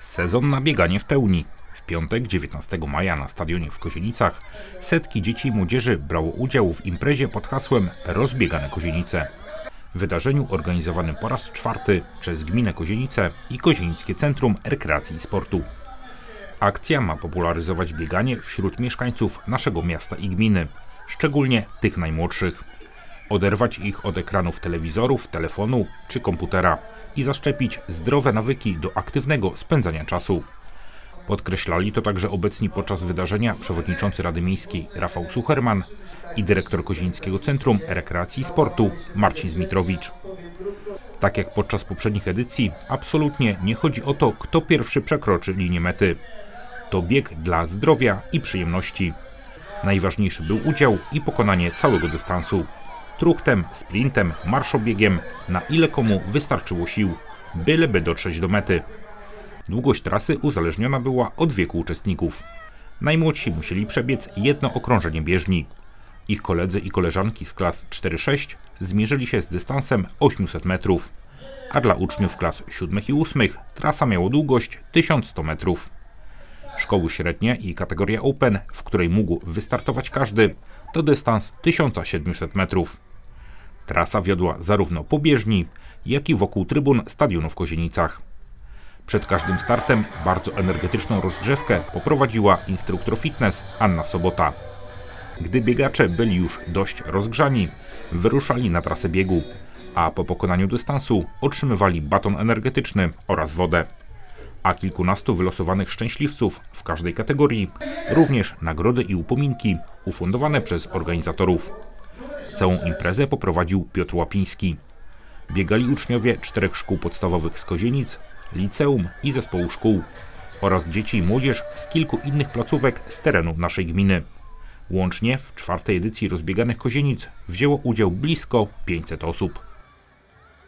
Sezon na bieganie w pełni. W piątek 19 maja na stadionie w Kozienicach setki dzieci i młodzieży brało udział w imprezie pod hasłem Rozbiegane Kozienice. Wydarzeniu organizowanym po raz czwarty przez Gminę Kozienice i Kozienickie Centrum Rekreacji i Sportu. Akcja ma popularyzować bieganie wśród mieszkańców naszego miasta i gminy, szczególnie tych najmłodszych. Oderwać ich od ekranów telewizorów, telefonu czy komputera i zaszczepić zdrowe nawyki do aktywnego spędzania czasu. Podkreślali to także obecni podczas wydarzenia przewodniczący Rady Miejskiej Rafał Sucherman i dyrektor Kozińskiego Centrum Rekreacji i Sportu Marcin Zmitrowicz. Tak jak podczas poprzednich edycji, absolutnie nie chodzi o to, kto pierwszy przekroczy linię mety. To bieg dla zdrowia i przyjemności. Najważniejszy był udział i pokonanie całego dystansu. Truchtem, sprintem, marszobiegiem, na ile komu wystarczyło sił, byleby dotrzeć do mety. Długość trasy uzależniona była od wieku uczestników. Najmłodsi musieli przebiec jedno okrążenie bieżni. Ich koledzy i koleżanki z klas 4-6 zmierzyli się z dystansem 800 metrów, a dla uczniów klas 7 i 8 trasa miała długość 1100 metrów. Szkoły średnie i kategoria Open, w której mógł wystartować każdy, to dystans 1700 metrów. Trasa wiodła zarówno po bieżni, jak i wokół trybun stadionu w Kozienicach. Przed każdym startem bardzo energetyczną rozgrzewkę poprowadziła instruktor fitness Anna Sobota. Gdy biegacze byli już dość rozgrzani, wyruszali na trasę biegu, a po pokonaniu dystansu otrzymywali baton energetyczny oraz wodę. A kilkunastu wylosowanych szczęśliwców w każdej kategorii również nagrody i upominki ufundowane przez organizatorów. Całą imprezę poprowadził Piotr Łapiński. Biegali uczniowie czterech szkół podstawowych z Kozienic, liceum i zespołu szkół oraz dzieci i młodzież z kilku innych placówek z terenu naszej gminy. Łącznie w czwartej edycji rozbieganych Kozienic wzięło udział blisko 500 osób.